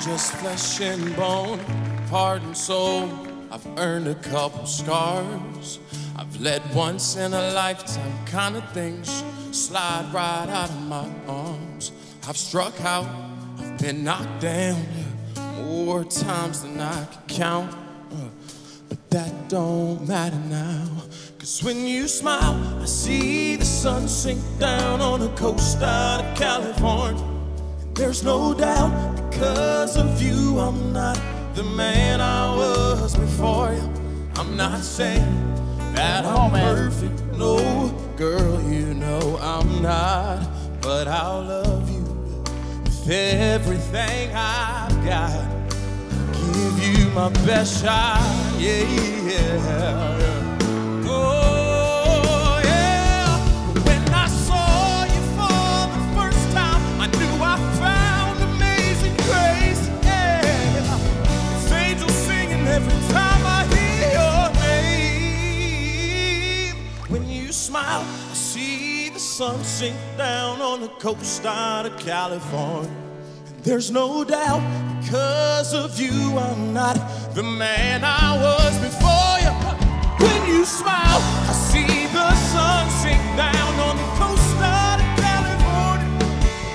Just flesh and bone, heart and soul. I've earned a couple scars. I've led once in a lifetime kind of things slide right out of my arms. I've struck out, I've been knocked down more times than I can count. But that don't matter now. Cause when you smile, I see the sun sink down on the coast out of California. There's no doubt because of you, I'm not the man I was before you. I'm not saying that I'm perfect. No, girl, you know I'm not. But I'll love you with everything I've got. Give you my best shot. Yeah, yeah. Smile, I see the sun sink down on the coast out of California. There's no doubt because of you, I'm not the man I was before you. When you smile, I see the sun sink down on the coast of California.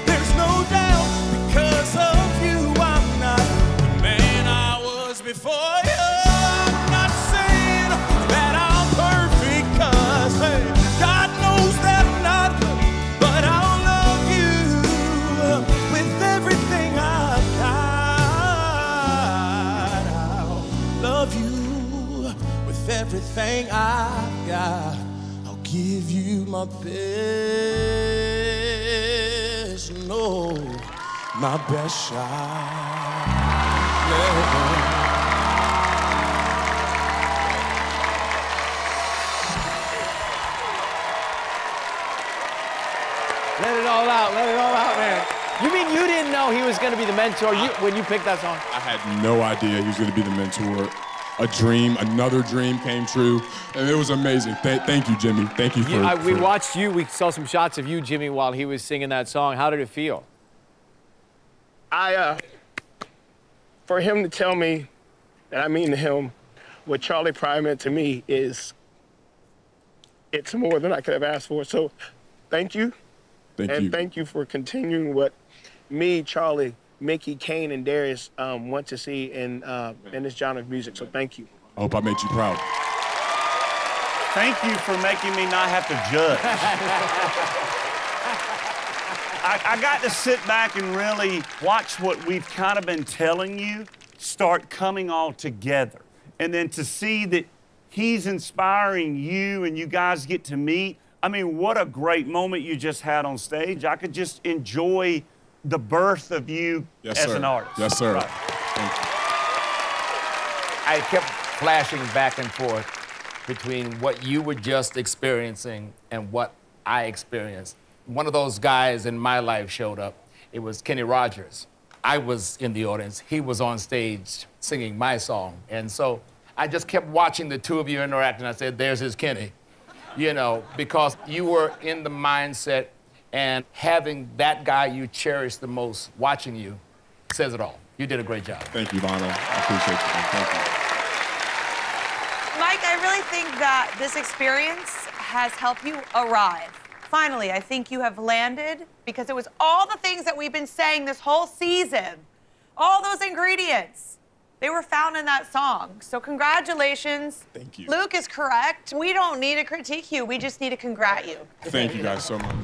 There's no doubt because of you, I'm not the man I was before you. Everything I've got. I'll give you my best, no, my best shot. Yeah. Let it all out. Let it all out, man. You mean you didn't know he was going to be the mentor you, when you picked that song? I had no idea he was going to be the mentor. A dream, another dream came true, and it was amazing. Th- thank you, Jimmie. Thank you for. You- I- we for- watched you. We saw some shots of you, Jimmie, while he was singing that song. How did it feel? I, uh, for him to tell me, and I mean to him, what Charley Pride meant to me is, it's more than I could have asked for. So, thank you, Thank and you. thank you for continuing what me, Charlie, Mickey, Kane, and Darius um, want to see in uh, in this genre of music. So, thank you. I hope I made you proud. Thank you for making me not have to judge. I, I got to sit back and really watch what we've kind of been telling you start coming all together. And then to see that he's inspiring you and you guys get to meet. I mean, what a great moment you just had on stage. I could just enjoy the birth of you Yes, as sir. an artist. Yes, sir. Right. I kept flashing back and forth between what you were just experiencing and what I experienced. One of those guys in my life showed up. It was Kenny Rogers. I was in the audience. He was on stage singing my song. And so I just kept watching the two of you interact, and I said, There's his Kenny. You know, because you were in the mindset and having that guy you cherish the most watching you says it all. You did a great job. Thank you, Bono. I appreciate you. Thank you. Mike, I really think that this experience has helped you arrive. Finally, I think you have landed because it was all the things that we've been saying this whole season. All those ingredients. They were found in that song. So congratulations. Thank you. Luke is correct. We don't need to critique you. We just need to congrat you. Thank you guys so much.